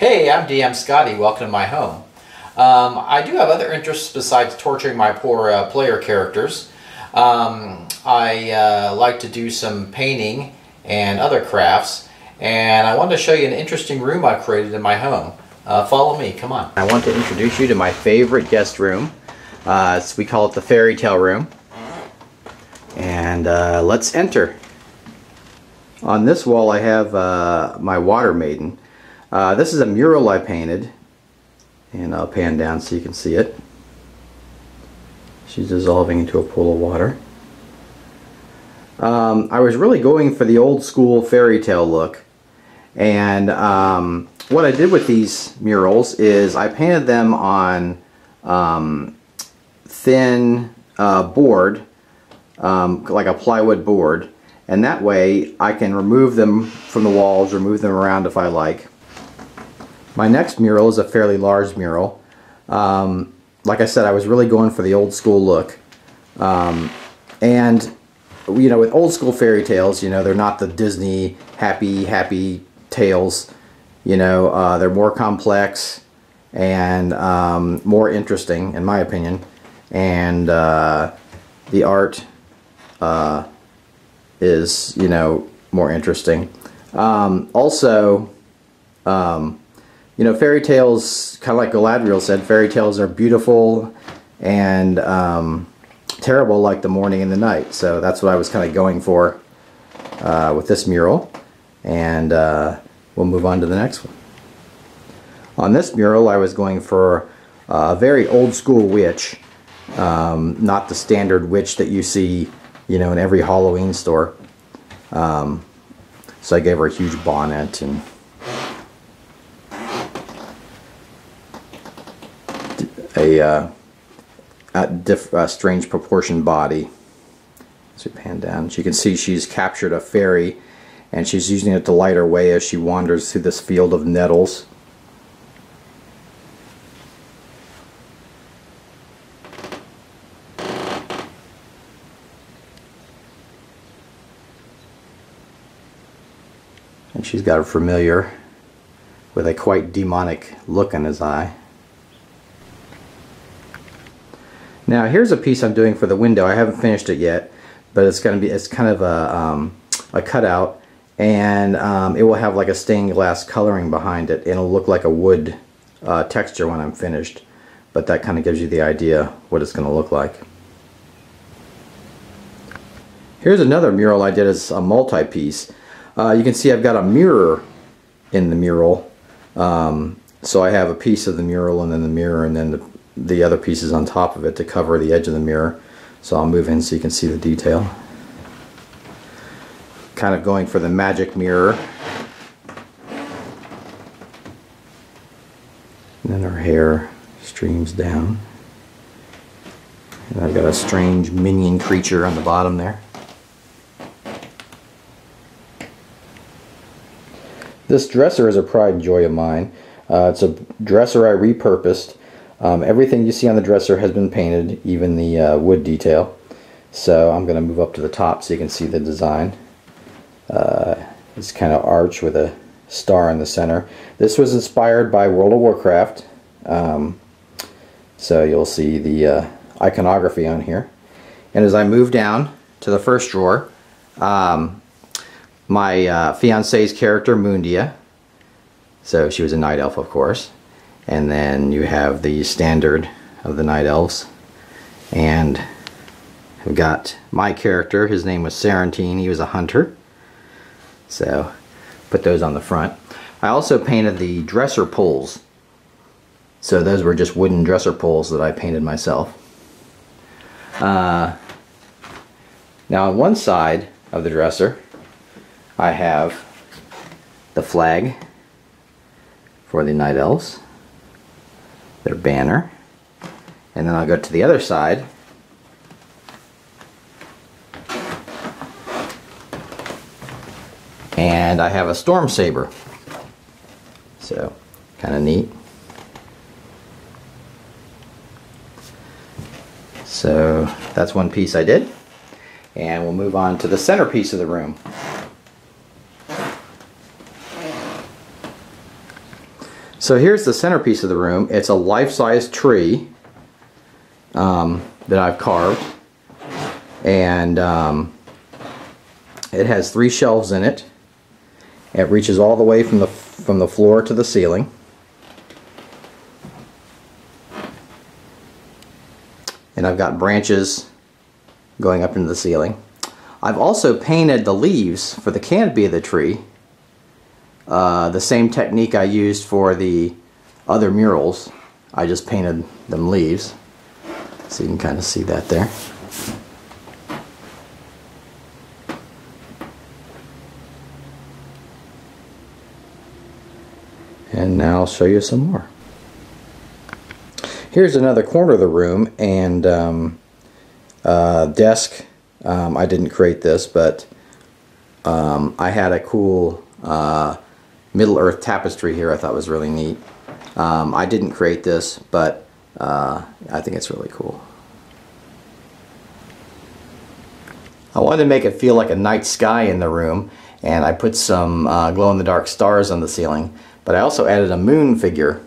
Hey, I'm DM Scotty. Welcome to my home. Um, I do have other interests besides torturing my poor uh, player characters. Um, I uh, like to do some painting and other crafts, and I wanted to show you an interesting room I created in my home. Uh, follow me, come on. I want to introduce you to my favorite guest room. Uh, we call it the fairy tale room. And uh, let's enter. On this wall I have uh, my water maiden. Uh, this is a mural I painted and I'll pan down so you can see it. She's dissolving into a pool of water. Um, I was really going for the old school fairy tale look and um, what I did with these murals is I painted them on um, thin uh, board um, like a plywood board and that way I can remove them from the walls, remove them around if I like. My next mural is a fairly large mural. Um, like I said, I was really going for the old school look. Um, and, you know, with old school fairy tales, you know, they're not the Disney happy, happy tales. You know, uh, they're more complex and um, more interesting, in my opinion. And uh, the art uh, is, you know, more interesting. Um, also, um, you know, fairy tales, kind of like Galadriel said, fairy tales are beautiful and um, terrible like the morning and the night. So that's what I was kind of going for uh, with this mural. And uh, we'll move on to the next one. On this mural, I was going for a very old school witch, um, not the standard witch that you see you know, in every Halloween store. Um, so I gave her a huge bonnet and a, uh, a, strange proportion body. As we pan down, you can see she's captured a fairy and she's using it to light her way as she wanders through this field of nettles. and she's got a familiar with a quite demonic look in his eye. Now here's a piece I'm doing for the window. I haven't finished it yet, but it's going to be it's kind of a, um, a cutout, and um, it will have like a stained glass coloring behind it, it'll look like a wood uh, texture when I'm finished. But that kind of gives you the idea what it's going to look like. Here's another mural I did as a multi-piece. Uh, you can see I've got a mirror in the mural. Um, so I have a piece of the mural and then the mirror and then the, the other pieces on top of it to cover the edge of the mirror. So I'll move in so you can see the detail. Kind of going for the magic mirror. And then her hair streams down. And I've got a strange minion creature on the bottom there. This dresser is a pride and joy of mine. Uh, it's a dresser I repurposed. Um, everything you see on the dresser has been painted, even the uh, wood detail. So I'm going to move up to the top so you can see the design. Uh, it's kind of arch with a star in the center. This was inspired by World of Warcraft. Um, so you'll see the uh, iconography on here. And as I move down to the first drawer, um, my uh, fiance's character, Mundia. So she was a night elf, of course. And then you have the standard of the night elves. And I've got my character. His name was Sarantine. He was a hunter. So put those on the front. I also painted the dresser poles So those were just wooden dresser poles that I painted myself. Uh, now on one side of the dresser I have the flag for the Night Elves, their banner, and then I'll go to the other side and I have a storm saber. So, kind of neat. So, that's one piece I did. And we'll move on to the centerpiece of the room. So here's the centerpiece of the room. It's a life-size tree um, that I've carved. And um, it has three shelves in it. It reaches all the way from the from the floor to the ceiling. And I've got branches going up into the ceiling. I've also painted the leaves for the canopy of the tree. Uh, the same technique I used for the other murals. I just painted them leaves. So you can kind of see that there. And now I'll show you some more. Here's another corner of the room and um, uh, desk. Um, I didn't create this, but um, I had a cool uh, Middle Earth tapestry here I thought was really neat. Um, I didn't create this, but uh, I think it's really cool. I wanted to make it feel like a night sky in the room, and I put some uh, glow-in-the-dark stars on the ceiling. But I also added a moon figure,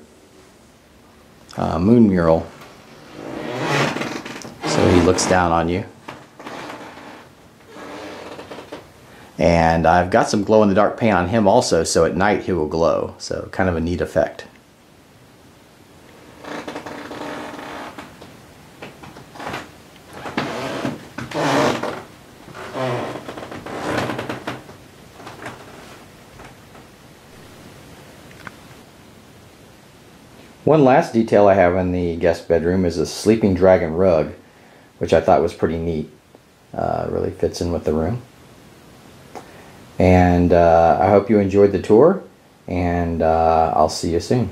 a moon mural. So he looks down on you. And I've got some glow-in-the-dark paint on him also, so at night he will glow. So kind of a neat effect. One last detail I have in the guest bedroom is a sleeping dragon rug, which I thought was pretty neat. Uh, really fits in with the room. And uh, I hope you enjoyed the tour, and uh, I'll see you soon.